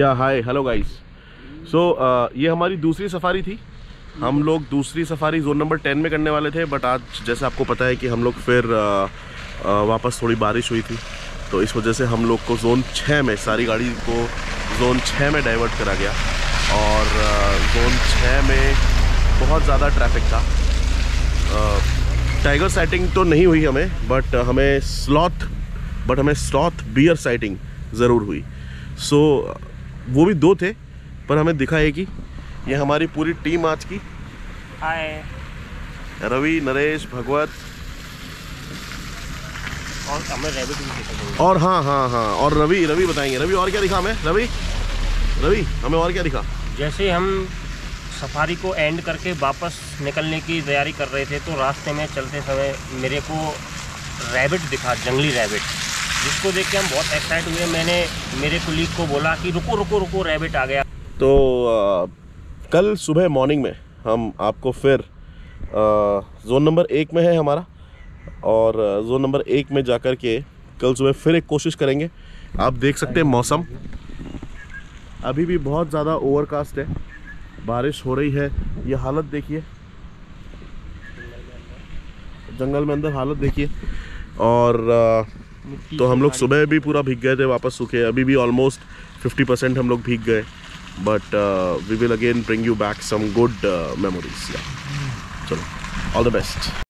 या hi hello guys so ये हमारी दूसरी सफारी थी। हम लोग दूसरी सफारी जोन नंबर टेन में करने वाले थे बट आज जैसे आपको पता है कि हम लोग फिर uh, uh, वापस थोड़ी बारिश हुई थी। तो इस वजह से हम लोग को जोन छः में सारी गाड़ी को जोन छः में डाइवर्ट करा गया। और जोन uh, छः में बहुत ज़्यादा ट्रैफ़िक था। टाइगर साइटिंग तो नहीं हुई हमें बट हमें स्लॉथ बट हमें स्लॉथ बियर साइटिंग ज़रूर हुई। सो so, वो भी दो थे पर हमें दिखा है। कि ये हमारी पूरी टीम आज की। हाय। रवि नरेश भगवत। और हमें रैबिट और हाँ हाँ हाँ और रवि रवि बताएँगे। रवि और क्या दिखा हमें? रवि रवि हमें और क्या दिखा? जैसे हम सफारी को एंड करके वापस निकलने की तैयारी कर रहे थे तो रास्ते में चलते समय मेरे को रैबिट दिखा जंगली रैबिट जिसको देख के हम बहुत एक्साइट हुए। मैंने मेरे कुलीग को बोला कि रुको रुको रुको रैबिट आ गया। तो आ, कल सुबह मॉर्निंग में हम आपको फिर जोन नंबर एक में है हमारा और जोन नंबर एक में जाकर के कल सुबह फिर एक कोशिश करेंगे। आप देख सकते हैं मौसम। अभी भी बहुत ज़्यादा ओवरकास्ट है। बारिश हो रही है। ये हालत देखिए। जंगल में अंदर हालत देखिए। और आ, तो हम लोग सुबह भी पूरा भीग गए थे वापस सूखे अभी भी ऑलमोस्ट 50 परसेंट हम लोग भीग गए। But we will again bring you back some good memories चलो ऑल द बेस्ट